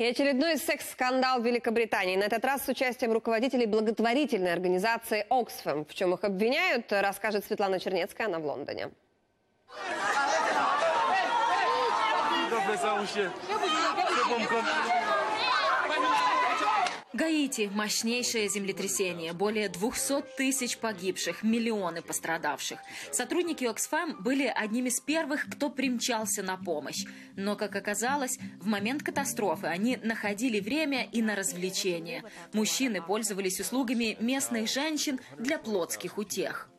И очередной секс-скандал в Великобритании. На этот раз с участием руководителей благотворительной организации Oxfam. В чем их обвиняют, расскажет Светлана Чернецкая, она в Лондоне. Гаити – мощнейшее землетрясение, более 200 тысяч погибших, миллионы пострадавших. Сотрудники Оксфам были одними из первых, кто примчался на помощь. Но, как оказалось, в момент катастрофы они находили время и на развлечения. Мужчины пользовались услугами местных женщин для плотских утех.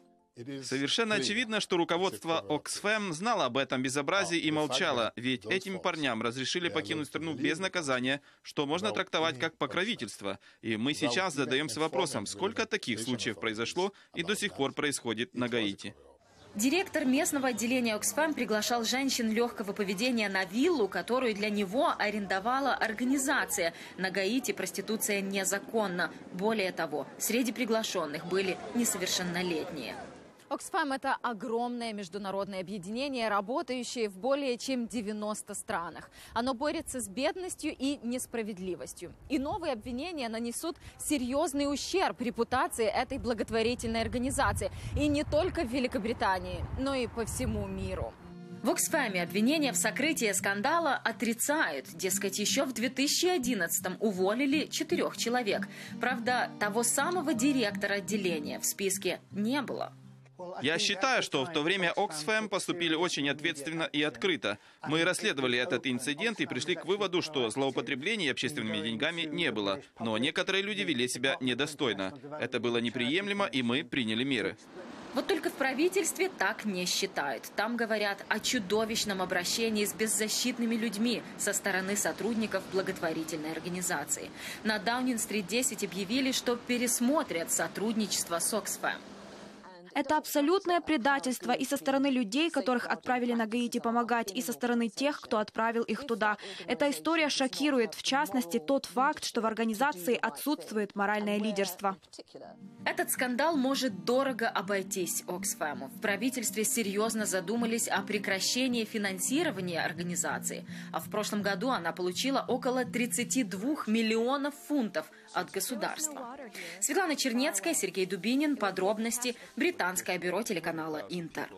Совершенно очевидно, что руководство Оксфэм знало об этом безобразии и молчало, ведь этим парням разрешили покинуть страну без наказания, что можно трактовать как покровительство. И мы сейчас задаемся вопросом, сколько таких случаев произошло и до сих пор происходит на Гаити. Директор местного отделения Оксфам приглашал женщин легкого поведения на виллу, которую для него арендовала организация. На Гаити проституция незаконна. Более того, среди приглашенных были несовершеннолетние. Оксфам – это огромное международное объединение, работающее в более чем 90 странах. Оно борется с бедностью и несправедливостью. И новые обвинения нанесут серьезный ущерб репутации этой благотворительной организации. И не только в Великобритании, но и по всему миру. В Оксфаме обвинения в сокрытии скандала отрицают. Дескать, еще в 2011-м уволили четырех человек. Правда, того самого директора отделения в списке не было. Я считаю, что в то время Оксфэм поступили очень ответственно и открыто. Мы расследовали этот инцидент и пришли к выводу, что злоупотреблений общественными деньгами не было. Но некоторые люди вели себя недостойно. Это было неприемлемо, и мы приняли меры. Вот только в правительстве так не считают. Там говорят о чудовищном обращении с беззащитными людьми со стороны сотрудников благотворительной организации. На Даунинг-стрит 10 объявили, что пересмотрят сотрудничество с Оксфэм. Это абсолютное предательство и со стороны людей, которых отправили на Гаити помогать, и со стороны тех, кто отправил их туда. Эта история шокирует, в частности, тот факт, что в организации отсутствует моральное лидерство. Этот скандал может дорого обойтись Оксфэму. В правительстве серьезно задумались о прекращении финансирования организации. А в прошлом году она получила около 32 миллионов фунтов от государства. Светлана Чернецкая, Сергей Дубинин. Подробности. Британское бюро телеканала «Интер».